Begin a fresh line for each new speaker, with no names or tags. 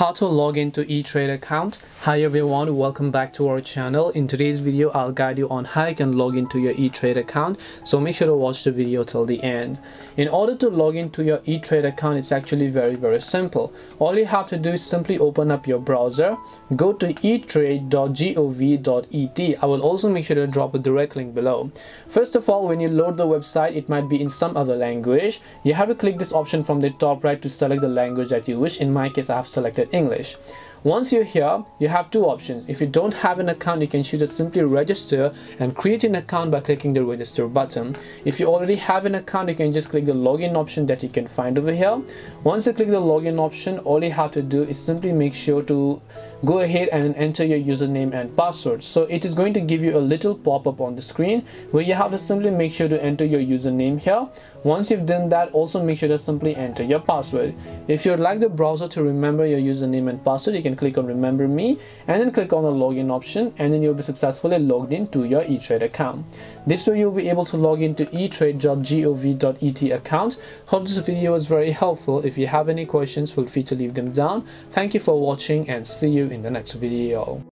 how to log into eTrade account. Hi everyone. Welcome back to our channel. In today's video i'll guide you on how you can log into your eTrade account. So make sure to watch the video till the end. In order to log into your eTrade account it's actually very very simple. All you have to do is simply open up your browser. Go to etrade.gov.et i will also make sure to drop a direct link below. First of all when you load the website it might be in some other language. You have to click this option from the top right to select the language that you wish. In my case i have selected English. Once you're here, you have two options. If you don't have an account, you can choose to simply register and create an account by clicking the register button. If you already have an account, you can just click the login option that you can find over here. Once you click the login option, all you have to do is simply make sure to go ahead and enter your username and password. So it is going to give you a little pop-up on the screen where you have to simply make sure to enter your username here. Once you've done that, also make sure to simply enter your password. If you'd like the browser to remember your username and password, you can click on remember me and then click on the login option and then you'll be successfully logged into your eTrade account. This way you'll be able to log into etrade.gov.et account. Hope this video was very helpful. If you have any questions, feel free to leave them down. Thank you for watching and see you in the next video.